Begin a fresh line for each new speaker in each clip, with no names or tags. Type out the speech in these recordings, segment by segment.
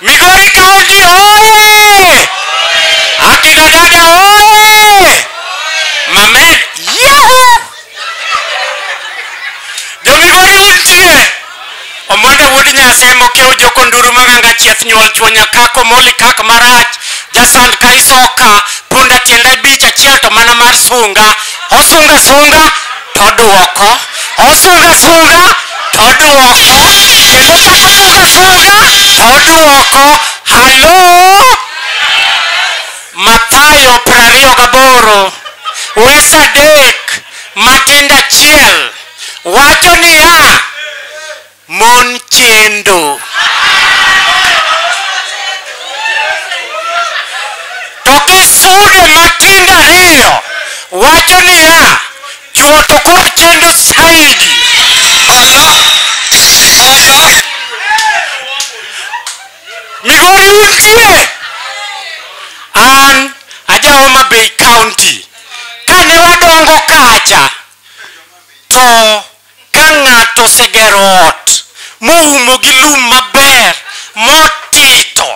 migori kaunti oye akina dada oye mamed yehu jomigori untie omwenda wuod nyase mokew jokonduru mang'anga chieth nyuol chwo nyakako moli kak marach jasand ka isoka punda tienda bich achiel to mana mar sunga osunga sunga todwoko osunga sunga todwoko kendo ochako sunga sunga todwoko halo mathayo prariyo gaboro wes adek matindo achiel wacho niya mon chendo to kisudo matindo ariyo wacho niya chwo to koro chendo saidi migori untie an aja homa bay county kane wadongo kacha to ka ng'ato osegero ot moumo gi lum maber motito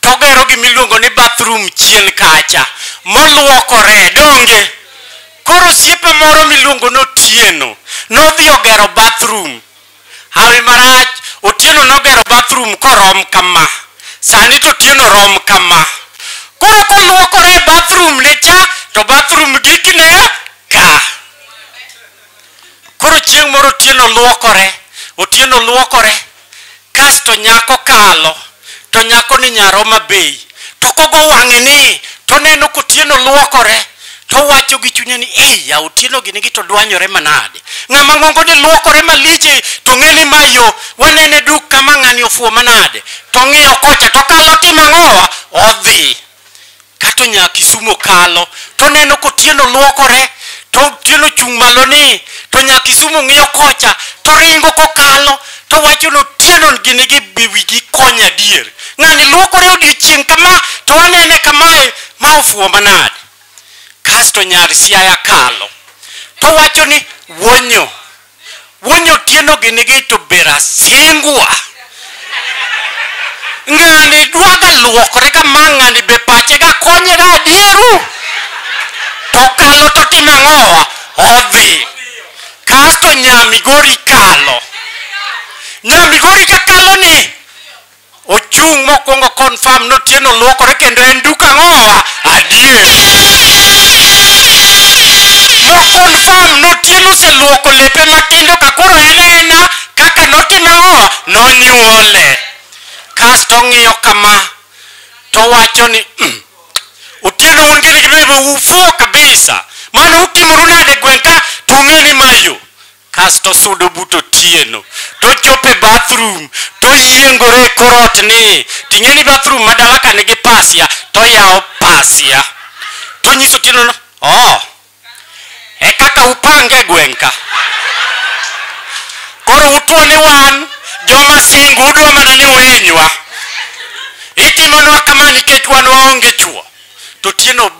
to ogero gimiluongo ni bathroom chien kacha moluokore donge koro osiepe moro miluongo ni otieno nodhi ogero bathroom hawi marach otieno nogero bathroom korom kama sani to otieno rom kama koro koluokore e bathroom ne cha to bathroom gikne ka koro chieng' moro otieno luokore otieno luokore kasto nyako kalo to nyako ni nyaroma bei to kogo wang'e ni to neno kotieno luokore to wacho gi chunye ni ei ya otieno gini gi to dwanyore manade ng'ama ng'ongo ni luokore maliche to ng'e ni ma yo wanene duk kama ng'ani ofuo manade to ng'iyo kocha to kalo timo ang'owa odhi kato nya kisumo kalo to neno kotieno luokore to tieno chung' malo ni to nya kisumo ng'iyo kocha to ringo kokalo to wacho no tieno gini gi biwigi konya adier ng'ani luokore odiochieng' kama to wanene kamae ma ofuwo manade kasto nyar siaya kalo to wacho ni wonyo wonyo tieno gini gi to bera singwa ng'ani dwaga luokore ka ma ng'ani be pache ga konye ga adieru to kalo to timo ang'owa odhi kasto nyamigori kalo nyamigori ka kalo ni ochung' mokwongo confirm ni otieno luokore kendo en duk ang'owa adier mokonfam ni otieno oseluoko lepe matindo ka koro en aena kaka notimo ang'owa nonyuole kasto ong'iyo kama towacho ni "Mm, otieno un kene gibebe ufuo kabisa mano utimoru nade gweng' ka tung'e ni mayo kasto osudo but otieno to ochopo e bathroom to oyiengore e kor ot ni ting'e ni bathroom ma dala ka nigi pasia to oyawo pasia to onyiso otieno no oh, e kaka upange e gweng' ka koro utwo ni wan joma singo udwa mana ni uhinywa itimonwa kama nikech wan waonge chuo to tieno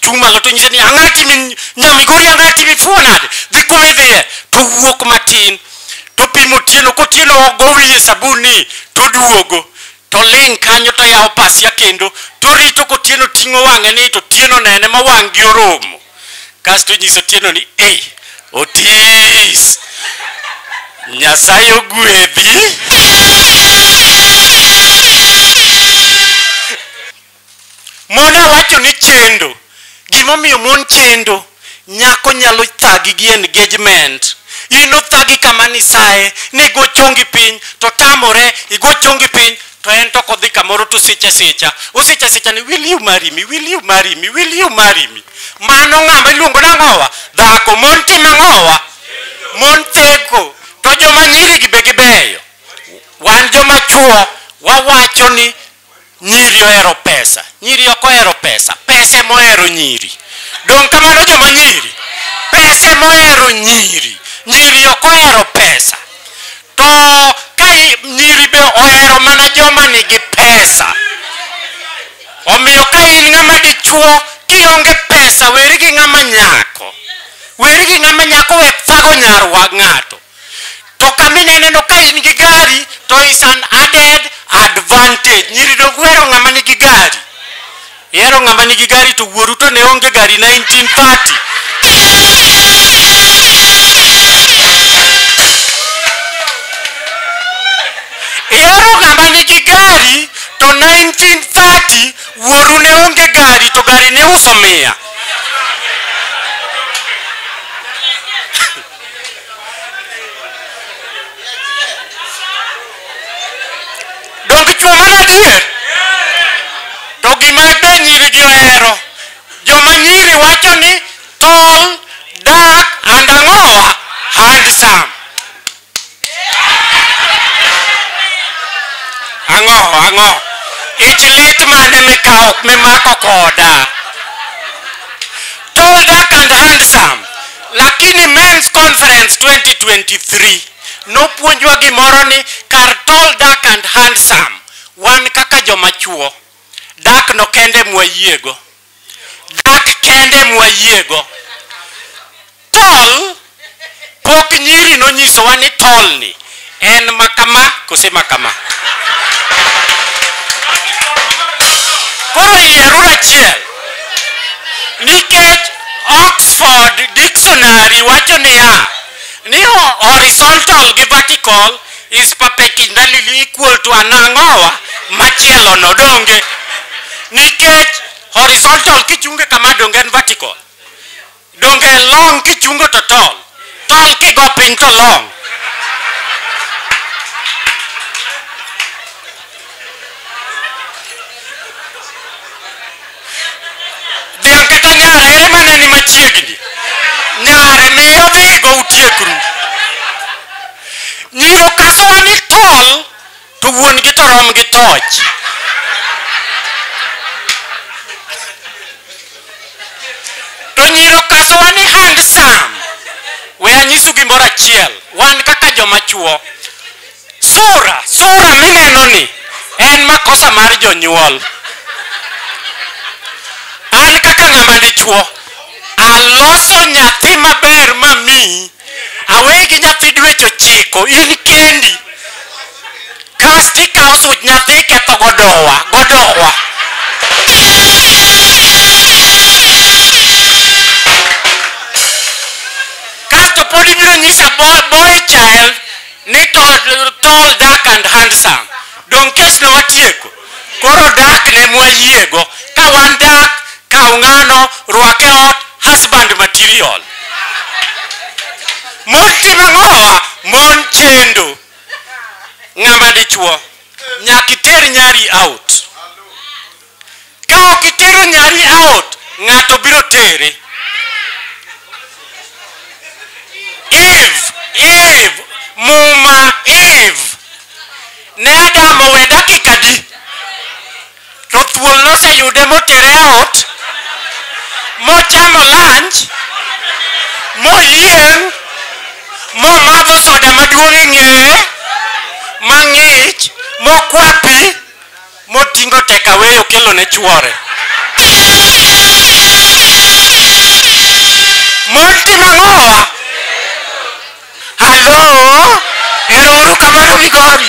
chung' malo to nyise ni ang'a timi nyamigori ang'a timi fuwo nade dhi kumi dhiye to wuok matin to pimo tieno kotieno ogo wiye sabun ni to duogo to ling' kanyo to yawo pasia kendo to rito kotieno ting'o wang'e ni to tieno nene ma wang'gi oromo kasto nyiso tieno ni ei otis nyasaye ogwedhi Mon awacho ni chendo, gimomiyo mon chendo, nyako nyalo thagi gi engagement. In othagi kama ni saye ni igo chongi piny to tamore, igo chongi piny to en to kodhi kamoro to sicha sicha. Osicha sicha ni will you marry me, will you marry me, will you marry me. Mano ng'ama iluongo nang'owa? Dhako, mon timo ang'owa? Mon theko, to joma nyiri gi be gibeyo. Wan joma chuo wawacho ni nyiri ohero pesa nyiri ok ohero pesa pesa ema ohero nyiri dong kamano joma nyiri pesa ema ohero nyiri nyiri ok ohero pesa to ka i- nyiri be ohero mana joma nigi pesa omiyo ka in ng'ama dichuo kionge pesa weri gi ng'ama nyako weri gi ng'ama nyako we thago nyar wa ng'ato to kama ineneno ka in gi gari to is an added advantage nyiri dogwero ng'ama nigi gari ihero ng'ama nigi gari to wuoru to ne onge gari 1930 ihero ng'ama nigi gari to 1930 wuoru ne onge gari to gari ne uso miya donge chwo mana achiel to gima be nyirigi ohero joma nyiri wacho ni tall dark and ang'owa handsome ang'o ang'o ich lit mane mikawo mimako koda tall dark and handsome lakini men's conference 2023 nopuonjwa gimoro ni kar tall dark and handsome wan kaka joma chuo dak no kende mwayiego dak kende mwayiego tall pok nyiri nonyisowa ni tall ni en makama kose makama koro yieruru achiel nikech oxford dictionary wacho niya ni ho- horizontal gi vertical is perpendicularly equal to an ang'owa machielo no donge nikech horizontal kichunge kama donge en vertical donge long kichungo to tol tol kigo piny to long dhiang kata nyare ere mane ni machiegni nyare miyo dhigo utiekru nyiro kasowa ni tol to wuon gi to rom gi toch to nyiro kasowa ni handsome we anyisu gimoro achiel wan kaka joma chuo sura sura mineno ni en makosa mar jonyuol an kaka ng'ama dichuo aloso nyathi maber mamiyi aweye gi nyathi dweche ochiko in kendi kasto ikawo such nyathi iketho godowa godowa kasto pod ibiro nyisa boy, boy child ni tall, tall dark and handsome donge kesno watieko koro dak ne mwayiego ka wan dak kaw ng'ano rwake ot husband material mon timo ang'owa mon chendo ng'ama dichuo nyaka iter nyari out ka ok itero nyari out ng'ato biro tere eve eve muma eve ne adam owe dakika di to thuol noseyude motere e ot mochamo lunch moyieng' momadho soda maduong' e ng'eye mang'ich mokwapi motingo tek aweyo kelo ne chuore mon timo ang'owa halo ero uru kamano migori